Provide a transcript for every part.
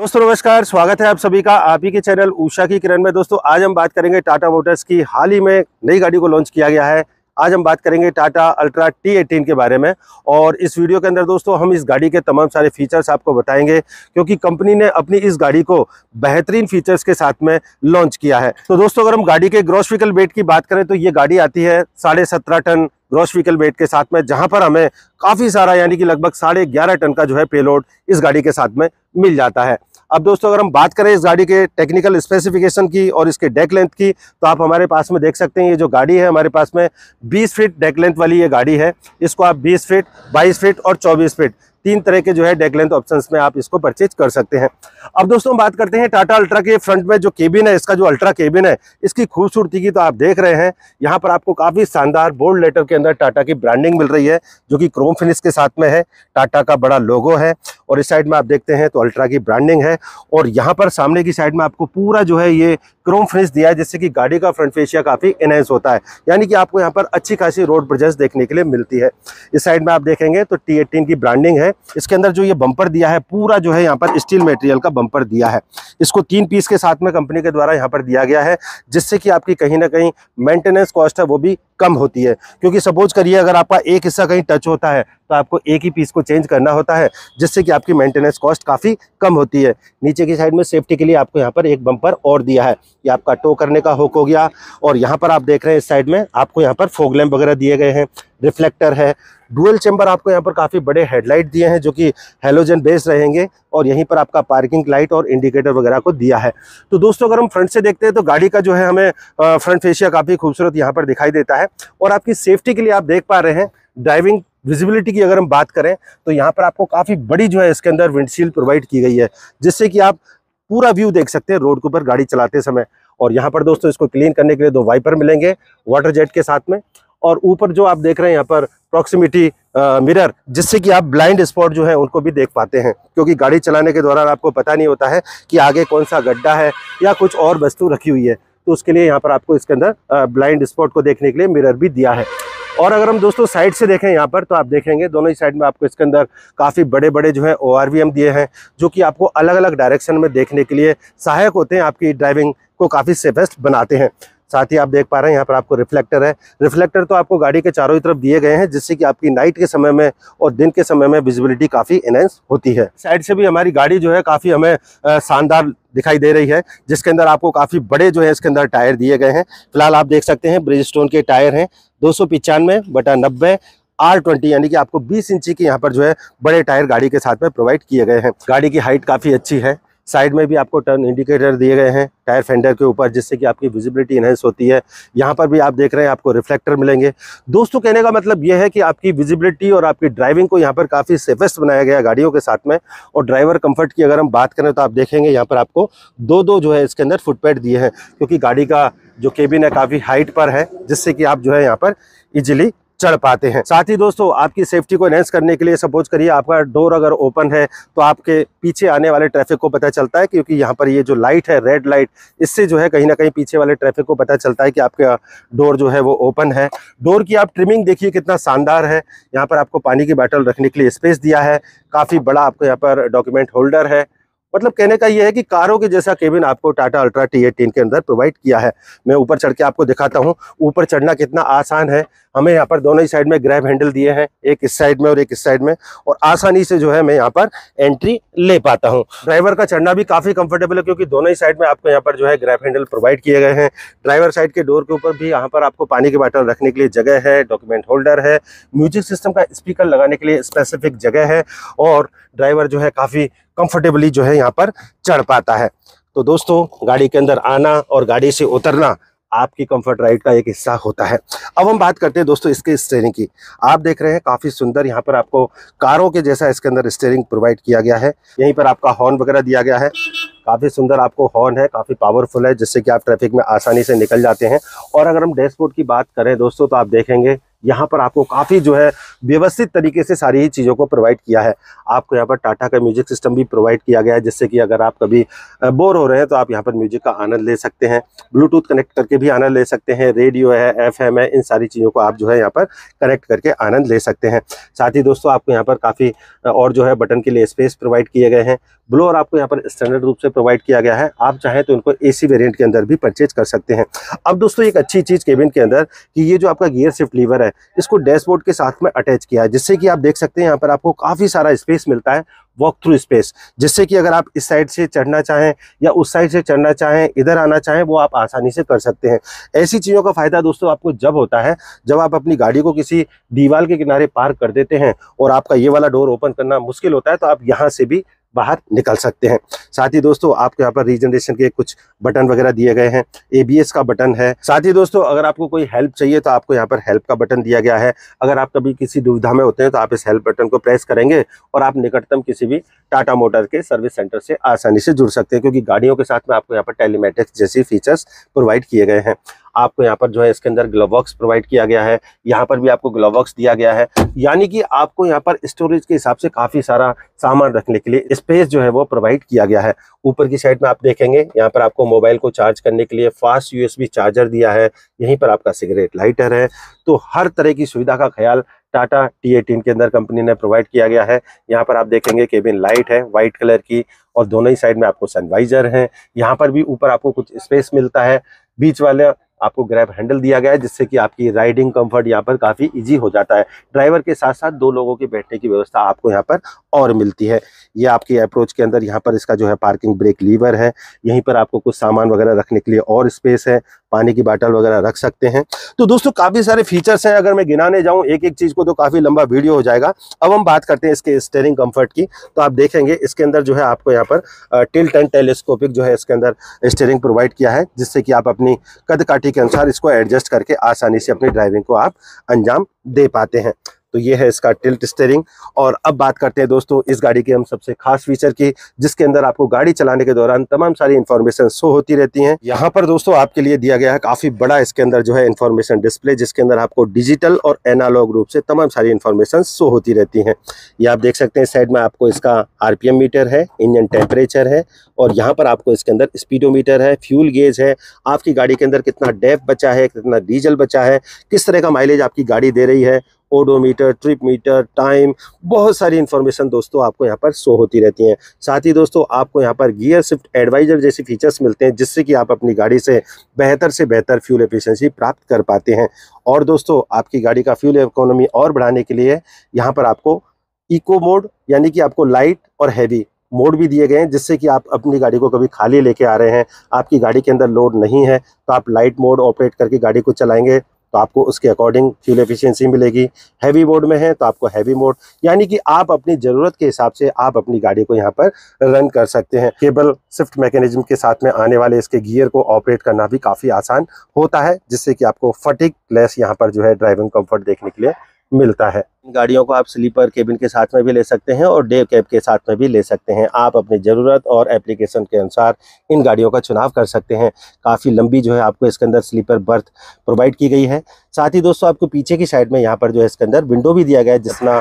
दोस्तों, नमस्कार, स्वागत है आप सभी का आप ही के चैनल उषा की किरण में। दोस्तों, आज हम बात करेंगे टाटा मोटर्स की हाल ही में नई गाड़ी को लॉन्च किया गया है। आज हम बात करेंगे टाटा अल्ट्रा टी एटीन के बारे में। और इस वीडियो के अंदर, दोस्तों, हम इस गाड़ी के तमाम सारे फीचर्स आपको बताएँगे, क्योंकि कंपनी ने अपनी इस गाड़ी को बेहतरीन फीचर्स के साथ में लॉन्च किया है। तो दोस्तों, अगर हम गाड़ी के ग्रॉस व्हीकल वेट की बात करें तो ये गाड़ी आती है साढ़े सत्रह टन ग्रॉस व्हीकल वेट के साथ में, जहाँ पर हमें काफ़ी सारा, यानी कि लगभग साढ़े टन का जो है पेलोड इस गाड़ी के साथ में मिल जाता है। अब दोस्तों, अगर हम बात करें इस गाड़ी के टेक्निकल स्पेसिफिकेशन की और इसके डेक लेंथ की तो आप हमारे पास में देख सकते हैं ये जो गाड़ी है, हमारे पास में 20 फीट डेक लेंथ वाली ये गाड़ी है। इसको आप 20 फीट 22 फीट और 24 फीट तीन तरह के जो है डेक लेंथ ऑप्शंस में आप इसको परचेज कर सकते हैं। अब दोस्तों बात करते हैं टाटा अल्ट्रा के फ्रंट में जो केबिन है, इसका जो अल्ट्रा केबिन है, इसकी खूबसूरती की तो आप देख रहे हैं। यहाँ पर आपको काफ़ी शानदार बोल्ड लेटर के अंदर टाटा की ब्रांडिंग मिल रही है, जो कि क्रोम फिनिश के साथ में है। टाटा का बड़ा लोगो है और इस साइड में आप देखते हैं तो अल्ट्रा की ब्रांडिंग है और यहाँ पर सामने की साइड में आपको पूरा जो है ये क्रोम फिनिश दिया है, जिससे कि गाड़ी का फ्रंट फेशिया काफ़ी इनहेंस होता है। यानी कि आपको यहाँ पर अच्छी खासी रोड ब्रिजेस देखने के लिए मिलती है। इस साइड में आप देखेंगे तो टी एटीन की ब्रांडिंग है। इसके अंदर जो ये बम्पर दिया है, पूरा जो है यहाँ पर स्टील मटेरियल का बम्पर दिया है। इसको तीन पीस के साथ में कंपनी के द्वारा यहाँ पर दिया गया है, जिससे कि आपकी कहीं ना कहीं मेंटेनेंस कॉस्ट है, वो भी कम होती है। क्योंकि सपोज़ करिए, अगर आपका एक हिस्सा कहीं टच होता है तो आपको एक ही पीस को चेंज करना होता है, जिससे कि आपकी मेंटेनेंस कॉस्ट काफ़ी कम होती है। नीचे की साइड में सेफ्टी के लिए आपको यहाँ पर एक बम्पर और दिया है। ये आपका टो करने का हुक हो गया और यहाँ पर आप देख रहे हैं इस साइड में आपको यहाँ पर फोग लैम्प वगैरह दिए गए हैं रिफ्लेक्टर है। डुअल चेंबर आपको यहाँ पर काफ़ी बड़े हेडलाइट दिए हैं जो कि हेलोजन बेस्ड रहेंगे और यहीं पर आपका पार्किंग लाइट और इंडिकेटर वगैरह को दिया है। तो दोस्तों, अगर हम फ्रंट से देखते हैं तो गाड़ी का जो है हमें फ्रंट फेशिया काफ़ी खूबसूरत यहाँ पर दिखाई देता है और आपकी सेफ्टी के लिए आप देख पा रहे हैं ड्राइविंग विजिबिलिटी की अगर हम बात करें तो यहाँ पर आपको काफ़ी बड़ी जो है इसके अंदर विंडशील्ड प्रोवाइड की गई है, जिससे कि आप पूरा व्यू देख सकते हैं रोड के ऊपर गाड़ी चलाते समय। और यहाँ पर दोस्तों इसको क्लीन करने के लिए दो वाइपर मिलेंगे वाटर जेट के साथ में। और ऊपर जो आप देख रहे हैं यहाँ पर प्रॉक्सिमिटी मिरर जिससे कि आप ब्लाइंड स्पॉट जो है उनको भी देख पाते हैं। क्योंकि गाड़ी चलाने के दौरान आपको पता नहीं होता है कि आगे कौन सा गड्ढा है या कुछ और वस्तु रखी हुई है। तो उसके लिए यहाँ पर आपको इसके अंदर ब्लाइंड स्पॉट को देखने के लिए मिरर भी दिया है। और अगर हम दोस्तों साइड से देखें यहाँ पर तो आप देखेंगे दोनों ही साइड में आपको इसके अंदर काफ़ी बड़े बड़े जो है ओ दिए हैं, जो कि आपको अलग अलग डायरेक्शन में देखने के लिए सहायक होते हैं, आपकी ड्राइविंग को काफ़ी सेफेस्ट बनाते हैं। साथ ही आप देख पा रहे हैं, यहाँ पर आपको रिफ्लेक्टर है। रिफ्लेक्टर तो आपको गाड़ी के चारों तरफ़ दिए गए हैं, जिससे कि आपकी नाइट के समय में और दिन के समय में विजिबिलिटी काफ़ी इनहेंस होती है। साइड से भी हमारी गाड़ी जो है काफ़ी हमें शानदार दिखाई दे रही है, जिसके अंदर आपको काफ़ी बड़े जो है इसके अंदर टायर दिए गए हैं। फ़िलहाल आप देख सकते हैं ब्रिज के टायर हैं दो सौ पिचानवे बटा नब्बे आर ट्वेंटी, यानी कि आपको 20 इंची के यहाँ पर जो है बड़े टायर गाड़ी के साथ में प्रोवाइड किए गए हैं। गाड़ी की हाइट काफ़ी अच्छी है। साइड में भी आपको टर्न इंडिकेटर दिए गए हैं टायर फेंडर के ऊपर, जिससे कि आपकी विजिबिलिटी इनहेंस होती है। यहाँ पर भी आप देख रहे हैं, आपको रिफ्लेक्टर मिलेंगे। दोस्तों, कहने का मतलब यह है कि आपकी विजिबिलिटी और आपकी ड्राइविंग को यहाँ पर काफ़ी सेफेस्ट बनाया गया गाड़ियों के साथ में। और ड्राइवर कंफर्ट की अगर हम बात करें तो आप देखेंगे यहाँ पर आपको दो दो जो है इसके अंदर फुटपैड दिए हैं, क्योंकि गाड़ी का जो केबिन है काफ़ी हाइट पर है, जिससे कि आप जो है यहाँ पर इजिली चढ़ पाते हैं। साथ ही दोस्तों, आपकी सेफ्टी को एनहेंस करने के लिए सपोज़ करिए आपका डोर अगर ओपन है तो आपके पीछे आने वाले ट्रैफ़िक को पता चलता है, क्योंकि यहाँ पर ये जो लाइट है रेड लाइट इससे जो है कहीं ना कहीं पीछे वाले ट्रैफ़िक को पता चलता है कि आपका डोर जो है वो ओपन है। डोर की आप ट्रिमिंग देखिए कितना शानदार है। यहाँ पर आपको पानी की बैटल रखने के लिए स्पेस दिया है। काफ़ी बड़ा आपको यहाँ पर डॉक्यूमेंट होल्डर है। मतलब कहने का ये है कि कारों के जैसा केबिन आपको टाटा अल्ट्रा टी एटीन के अंदर प्रोवाइड किया है। मैं ऊपर चढ़ के आपको दिखाता हूँ, ऊपर चढ़ना कितना आसान है। हमें यहाँ पर दोनों ही साइड में ग्रैब हैंडल दिए हैं, एक इस साइड में और एक इस साइड में, और आसानी से जो है मैं यहाँ पर एंट्री ले पाता हूँ। ड्राइवर का चढ़ना भी काफ़ी कंफर्टेबल है, क्योंकि दोनों ही साइड में आपको यहाँ पर जो है ग्रैब हैंडल प्रोवाइड किए गए हैं। ड्राइवर साइड के डोर के ऊपर भी यहाँ पर आपको पानी की बॉटल रखने के लिए जगह है डॉक्यूमेंट होल्डर है म्यूज़िक सिस्टम का स्पीकर लगाने के लिए स्पेसिफिक जगह है, और ड्राइवर जो है काफ़ी कंफर्टेबली जो है यहाँ पर चढ़ पाता है। तो दोस्तों, गाड़ी के अंदर आना और गाड़ी से उतरना आपकी कंफर्ट राइड का एक हिस्सा होता है। अब हम बात करते हैं दोस्तों इसके स्टेयरिंग की। आप देख रहे हैं काफ़ी सुंदर यहाँ पर आपको कारों के जैसा इसके अंदर स्टेयरिंग प्रोवाइड किया गया है। यहीं पर आपका हॉर्न वगैरह दिया गया है। काफ़ी सुंदर आपको हॉर्न है, काफ़ी पावरफुल है, जिससे कि आप ट्रैफ़िक में आसानी से निकल जाते हैं। और अगर हम डैशबोर्ड की बात करें दोस्तों तो आप देखेंगे यहाँ पर आपको काफ़ी जो है व्यवस्थित तरीके से सारी ही चीज़ों को प्रोवाइड किया है। आपको यहाँ पर टाटा का म्यूज़िक सिस्टम भी प्रोवाइड किया गया है, जिससे कि अगर आप कभी बोर हो रहे हैं तो आप यहाँ पर म्यूज़िक का आनंद ले सकते हैं। ब्लूटूथ कनेक्ट करके भी आनंद ले सकते हैं। रेडियो है एफ़ है, इन सारी चीज़ों को आप जो है यहाँ पर कनेक्ट करके आनंद ले सकते हैं। साथ ही दोस्तों, आपको यहाँ पर काफ़ी और जो है बटन के लिए स्पेस प्रोवाइड किए गए हैं। ब्लोअर आपको यहाँ पर स्टैंडर्ड रूप से प्रोवाइड किया गया है। आप चाहें तो इनको एसी वेरिएंट के अंदर भी परचेज कर सकते हैं। अब दोस्तों, एक अच्छी चीज़ केबिन के अंदर कि ये जो आपका गियर शिफ्ट लीवर है इसको डैशबोर्ड के साथ में अटैच किया है, जिससे कि आप देख सकते हैं यहाँ पर आपको काफ़ी सारा स्पेस मिलता है वॉक थ्रू स्पेस जिससे कि अगर आप इस साइड से चढ़ना चाहें या उस साइड से चढ़ना चाहें, इधर आना चाहें, वो आप आसानी से कर सकते हैं। ऐसी चीज़ों का फ़ायदा दोस्तों आपको जब होता है, जब आप अपनी गाड़ी को किसी दीवार के किनारे पार्क कर देते हैं और आपका ये वाला डोर ओपन करना मुश्किल होता है तो आप यहाँ से भी बाहर निकल सकते हैं। साथ ही दोस्तों, आपको यहाँ पर रीजनरेशन के कुछ बटन वगैरह दिए गए हैं। एबीएस का बटन है। साथ ही दोस्तों, अगर आपको कोई हेल्प चाहिए तो आपको यहाँ पर हेल्प का बटन दिया गया है। अगर आप कभी किसी दुविधा में होते हैं तो आप इस हेल्प बटन को प्रेस करेंगे और आप निकटतम किसी भी टाटा मोटर के सर्विस सेंटर से आसानी से जुड़ सकते हैं, क्योंकि गाड़ियों के साथ में आपको यहाँ पर टेलीमेटिक्स जैसी फीचर्स प्रोवाइड किए गए हैं। आपको यहाँ पर जो है इसके अंदर ग्लोवॉक्स प्रोवाइड किया गया है। यहाँ पर भी आपको ग्लोवॉक्स दिया गया है। यानी कि आपको यहाँ पर स्टोरेज के हिसाब से काफ़ी सारा सामान रखने के लिए स्पेस जो है वो प्रोवाइड किया गया है। ऊपर की साइड में आप देखेंगे, यहाँ पर आपको मोबाइल को चार्ज करने के लिए फास्ट यूएसबी चार्जर दिया है। यहीं पर आपका सिगरेट लाइटर है। तो हर तरह की सुविधा का ख्याल टाटा टी एटीन के अंदर कंपनी ने प्रोवाइड किया गया है। यहाँ पर आप देखेंगे केबिन लाइट है व्हाइट कलर की और दोनों ही साइड में आपको सनवाइजर है। यहाँ पर भी ऊपर आपको कुछ स्पेस मिलता है। बीच वाले आपको ग्रैब हैंडल दिया गया है, जिससे कि आपकी राइडिंग कंफर्ट यहाँ पर काफ़ी इजी हो जाता है। ड्राइवर के साथ साथ दो लोगों के बैठने की व्यवस्था आपको यहाँ पर और मिलती है। ये आपकी अप्रोच के अंदर यहाँ पर इसका जो है पार्किंग ब्रेक लीवर है। यहीं पर आपको कुछ सामान वगैरह रखने के लिए और स्पेस है। पानी की बाटल वगैरह रख सकते हैं। तो दोस्तों, काफ़ी सारे फीचर्स हैं। अगर मैं गिनाने जाऊँ एक एक चीज़ को तो काफ़ी लंबा वीडियो हो जाएगा। अब हम बात करते हैं इसके स्टेयरिंग कंफर्ट की। तो आप देखेंगे, इसके अंदर जो है आपको यहाँ पर टिल्ट एंड टेलीस्कोपिक जो है इसके अंदर स्टेयरिंग प्रोवाइड किया है, जिससे कि आप अपनी कद के अनुसार इसको एडजस्ट करके आसानी से अपनी ड्राइविंग को आप अंजाम दे पाते हैं। तो ये है इसका टिल्ट स्टेयरिंग। और अब बात करते हैं दोस्तों इस गाड़ी के हम सबसे खास फीचर की, जिसके अंदर आपको गाड़ी चलाने के दौरान तमाम सारी इन्फॉर्मेशन शो होती रहती हैं। यहाँ पर दोस्तों आपके लिए दिया गया है काफ़ी बड़ा इसके अंदर जो है इन्फॉर्मेशन डिस्प्ले जिसके अंदर आपको डिजिटल और एनालॉग रूप से तमाम सारी इन्फॉर्मेशन शो होती रहती है। ये आप देख सकते हैं, साइड में आपको इसका आरपीएम मीटर है इंजन टेम्परेचर है, और यहाँ पर आपको इसके अंदर स्पीडोमीटर है फ्यूल गेज है। आपकी गाड़ी के अंदर कितना डेफ बचा है, कितना डीजल बचा है, किस तरह का माइलेज आपकी गाड़ी दे रही है ओडोमीटर ट्रिप मीटर टाइम बहुत सारी इन्फॉर्मेशन दोस्तों आपको यहाँ पर शो होती रहती हैं। साथ ही दोस्तों आपको यहाँ पर गियर शिफ्ट एडवाइजर जैसे फीचर्स मिलते हैं, जिससे कि आप अपनी गाड़ी से बेहतर से बेहतर फ्यूल एफिशिएंसी प्राप्त कर पाते हैं। और दोस्तों आपकी गाड़ी का फ्यूल इकोनॉमी और बढ़ाने के लिए यहाँ पर आपको इको मोड यानी कि आपको लाइट और हैवी मोड भी दिए गए हैं, जिससे कि आप अपनी गाड़ी को कभी खाली लेके आ रहे हैं। आपकी गाड़ी के अंदर लोड नहीं है तो आप लाइट मोड ऑपरेट करके गाड़ी को चलाएँगे। तो आपको उसके अकॉर्डिंग फ्यूल एफिशिएंसी मिलेगी। हैवी मोड में है तो आपको हैवी मोड यानी कि आप अपनी ज़रूरत के हिसाब से आप अपनी गाड़ी को यहाँ पर रन कर सकते हैं। केबल स्विफ्ट मैकेनिज्म के साथ में आने वाले इसके गियर को ऑपरेट करना भी काफ़ी आसान होता है, जिससे कि आपको फटिक लेस यहाँ पर जो है ड्राइविंग कंफर्ट देखने के लिए मिलता है। गाड़ियों को आप स्लीपर केबिन के साथ में भी ले सकते हैं और डे कैब के साथ में भी ले सकते हैं। आप अपनी ज़रूरत और एप्लीकेशन के अनुसार इन गाड़ियों का चुनाव कर सकते हैं। काफ़ी लंबी जो है आपको इसके अंदर स्लीपर बर्थ प्रोवाइड की गई है। साथ ही दोस्तों, आपको पीछे की साइड में यहाँ पर जो है इसके अंदर विंडो भी दिया गया है, जिसमें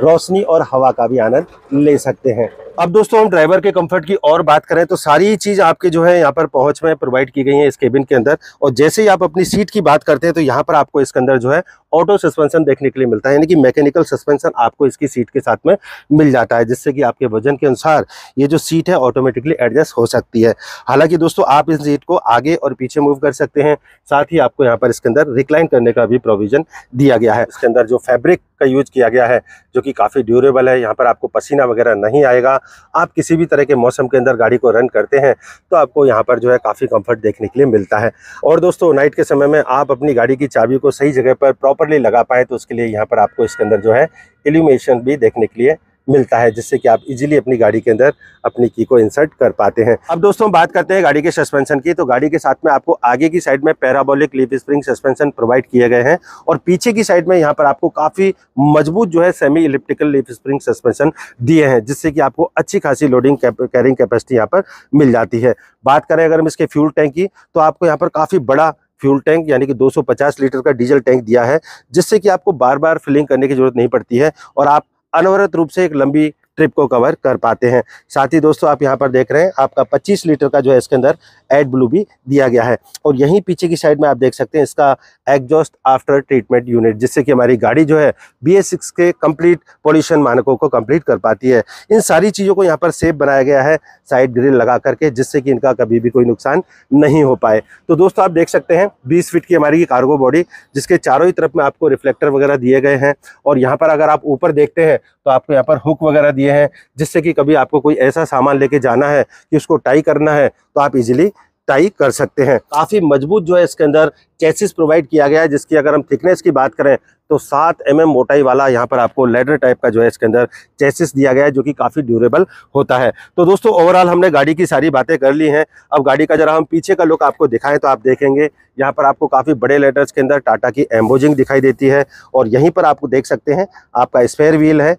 रोशनी और हवा का भी आनंद ले सकते हैं। अब दोस्तों, हम ड्राइवर के कंफर्ट की और बात करें तो सारी चीज़ आपके जो है यहाँ पर पहुँच में प्रोवाइड की गई है इस केबिन के अंदर। और जैसे ही आप अपनी सीट की बात करते हैं तो यहाँ पर आपको इसके अंदर जो है ऑटो सस्पेंशन देखने के लिए मिलता है, यानी कि मैकेनिकल सस्पेंशन आपको इसकी सीट के साथ में मिल जाता है, जिससे कि आपके वज़न के अनुसार ये जो सीट है ऑटोमेटिकली एडजस्ट हो सकती है। हालाँकि दोस्तों, आप इस सीट को आगे और पीछे मूव कर सकते हैं, साथ ही आपको यहाँ पर इसके अंदर रिक्लाइन करने का भी प्रोविज़न दिया गया है। इसके अंदर जो फैब्रिक का यूज़ किया गया है, जो कि काफ़ी ड्यूरेबल है, यहाँ पर आपको पसीना वगैरह नहीं आएगा। आप किसी भी तरह के मौसम के अंदर गाड़ी को रन करते हैं तो आपको यहाँ पर जो है काफ़ी कंफर्ट देखने के लिए मिलता है। और दोस्तों नाइट के समय में आप अपनी गाड़ी की चाबी को सही जगह पर प्रॉपरली लगा पाए तो उसके लिए यहाँ पर आपको इसके अंदर जो है एल्यूमेशन भी देखने के लिए मिलता है, जिससे कि आप इजीली अपनी गाड़ी के अंदर अपनी की को इंसर्ट कर पाते हैं। अब दोस्तों बात करते हैं गाड़ी के सस्पेंशन की। तो गाड़ी के साथ में आपको आगे की साइड में parabolic leaf spring suspension provide किए गए हैं और पीछे की साइड में यहाँ पर आपको काफ़ी मज़बूत जो है semi elliptical leaf spring suspension दिए हैं, जिससे कि आपको अच्छी खासी लोडिंग कैरिंग कैपेसिटी यहाँ पर मिल जाती है। बात करें अगर हम इसके फ्यूल टैंक की तो आपको यहाँ पर काफ़ी बड़ा फ्यूल टैंक यानी कि 250 लीटर का डीजल टैंक दिया है, जिससे कि आपको बार बार फिलिंग करने की ज़रूरत नहीं पड़ती है और आप अनवरत रूप से एक लंबी ट्रिप को कवर कर पाते हैं। साथ ही दोस्तों, आप यहाँ पर देख रहे हैं, आपका 25 लीटर का जो है इसके अंदर एड ब्लू भी दिया गया है। और यहीं पीछे की साइड में आप देख सकते हैं, इसका एग्जॉस्ट आफ्टर ट्रीटमेंट यूनिट, जिससे कि हमारी गाड़ी जो है बी के कंप्लीट पॉल्यूशन मानकों को कंप्लीट कर पाती है। इन सारी चीज़ों को यहाँ पर सेफ़ बनाया गया है, साइड ग्रिल लगा करके, जिससे कि इनका कभी भी कोई नुकसान नहीं हो पाए। तो दोस्तों, आप देख सकते हैं, बीस फीट की हमारी कार्गो बॉडी जिसके चारों ही तरफ़ में आपको रिफ्लेक्टर वगैरह दिए गए हैं। और यहाँ पर अगर आप ऊपर देखते हैं तो आपको यहाँ पर हुक वगैरह हैं, जिससे कि कभी आपको कोई ऐसा सामान लेके जाना है कि उसको टाई करना है तो आप इजीली टाई कर सकते हैं। काफ़ी मज़बूत जो है इसके अंदर चेसिस प्रोवाइड किया गया है, जिसकी अगर हम थिकनेस की बात करें तो सात एम mm मोटाई वाला यहाँ पर आपको लेडर टाइप का जो है इसके अंदर चेसिस दिया गया है, जो कि काफ़ी ड्यूरेबल होता है। तो दोस्तों ओवरऑल हमने गाड़ी की सारी बातें कर ली हैं। अब गाड़ी का जरा हम पीछे का लुक आपको दिखाएँ तो आप देखेंगे, यहाँ पर आपको काफ़ी बड़े लेटर्स के अंदर टाटा की एम्बोजिंग दिखाई देती है, और यहीं पर आपको देख सकते हैं, आपका स्पेयर व्हील है।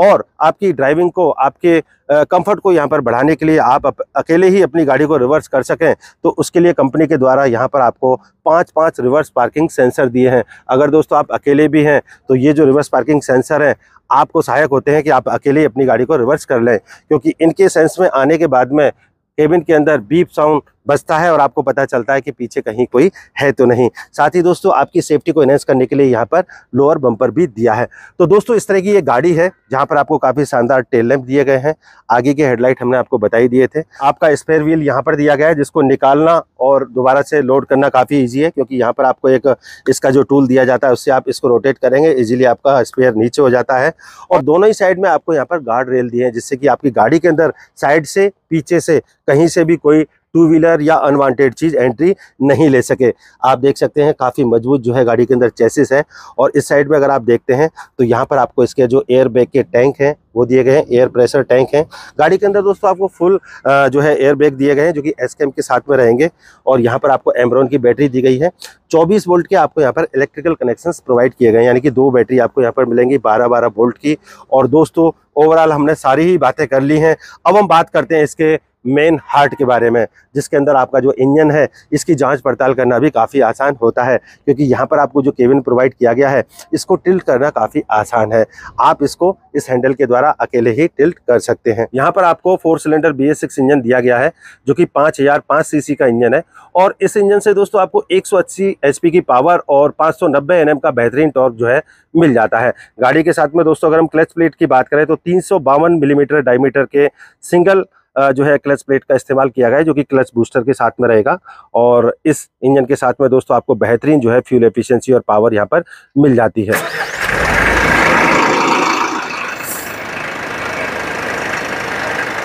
और आपकी ड्राइविंग को, आपके कंफर्ट को यहाँ पर बढ़ाने के लिए आप अकेले ही अपनी गाड़ी को रिवर्स कर सकें तो उसके लिए कंपनी के द्वारा यहाँ पर आपको पाँच पाँच रिवर्स पार्किंग सेंसर दिए हैं। अगर दोस्तों आप अकेले भी हैं तो ये जो रिवर्स पार्किंग सेंसर हैं, आपको सहायक होते हैं कि आप अकेले अपनी गाड़ी को रिवर्स कर लें, क्योंकि इनके सेंस में आने के बाद में केबिन के अंदर बीप साउंड बजता है और आपको पता चलता है कि पीछे कहीं कोई है तो नहीं। साथ ही दोस्तों, आपकी सेफ्टी को एनहेंस करने के लिए यहाँ पर लोअर बम्पर भी दिया है। तो दोस्तों, इस तरह की ये गाड़ी है, जहाँ पर आपको काफ़ी शानदार टेल लैंप दिए गए हैं। आगे के हेडलाइट हमने आपको बताई दिए थे। आपका स्पेयर व्हील यहाँ पर दिया गया है, जिसको निकालना और दोबारा से लोड करना काफ़ी ईजी है, क्योंकि यहाँ पर आपको एक इसका जो टूल दिया जाता है, उससे आप इसको रोटेट करेंगे ईजिली आपका स्पेयर नीचे हो जाता है। और दोनों ही साइड में आपको यहाँ पर गार्ड रेल दिए हैं, जिससे कि आपकी गाड़ी के अंदर साइड से, पीछे से कहीं से भी कोई टू व्हीलर या अनवांटेड चीज़ एंट्री नहीं ले सके। आप देख सकते हैं काफ़ी मज़बूत जो है गाड़ी के अंदर चेसिस है और इस साइड में अगर आप देखते हैं तो यहाँ पर आपको इसके जो एयर बैग के टैंक हैं, वो दिए गए हैं, एयर प्रेशर टैंक हैं। गाड़ी के अंदर दोस्तों आपको फुल जो है एयर बैग दिए गए हैं, जो कि एस के साथ में रहेंगे और यहाँ पर आपको एमरॉन की बैटरी दी गई है। 24 वोल्ट के आपको यहाँ पर इलेक्ट्रिकल कनेक्शंस प्रोवाइड किए गए यानी कि दो बैटरी आपको यहाँ पर मिलेंगी 12-12 वोल्ट की। और दोस्तों ओवरऑल हमने सारी ही बातें कर ली हैं। अब हम बात करते हैं इसके मेन हार्ट के बारे में, जिसके अंदर आपका जो इंजन है, इसकी जाँच पड़ताल करना भी काफ़ी आसान होता है, क्योंकि यहाँ पर आपको जो केबिन प्रोवाइड किया गया है, इसको टिल्ट करना काफ़ी आसान है। आप इसको इस हैंडल के द्वारा अकेले ही टिल्ट कर सकते हैं। यहाँ पर आपको फोर सिलेंडर बी इंजन दिया गया है, जो कि पाँच हज़ार का इंजन है। और इस इंजन से दोस्तों आपको एक सौ की पावर और पाँच सौ का बेहतरीन टॉर्क जो है मिल जाता है। गाड़ी के साथ में दोस्तों अगर हम क्लच प्लेट की बात करें तो तीन सौ बावन मिलीमीटर डायमीटर के सिंगल जो है क्लच प्लेट का इस्तेमाल किया गया है, जो कि क्लच बूस्टर के साथ में रहेगा। और इस इंजन के साथ में दोस्तों आपको बेहतरीन जो है फ्यूल एफिशिएंसी और पावर यहाँ पर मिल जाती है।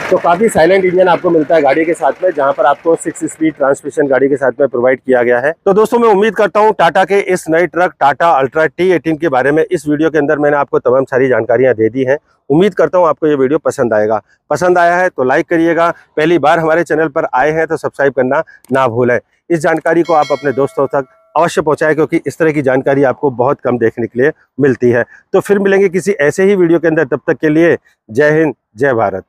तो काफ़ी साइलेंट इंजन आपको मिलता है गाड़ी के साथ में, जहाँ पर आपको सिक्स स्पीड ट्रांसमिशन गाड़ी के साथ में प्रोवाइड किया गया है। तो दोस्तों, मैं उम्मीद करता हूँ टाटा के इस नए truck Tata Ultra T eighteen के बारे में इस वीडियो के अंदर मैंने आपको तमाम सारी जानकारियाँ दे दी हैं। उम्मीद करता हूँ आपको ये वीडियो पसंद आएगा। पसंद आया है तो लाइक करिएगा। पहली बार हमारे चैनल पर आए हैं तो सब्सक्राइब करना ना भूलें। इस जानकारी को आप अपने दोस्तों तक अवश्य पहुंचाएँ, क्योंकि इस तरह की जानकारी आपको बहुत कम देखने के लिए मिलती है। तो फिर मिलेंगे किसी ऐसे ही वीडियो के अंदर। तब तक के लिए जय हिंद, जय भारत।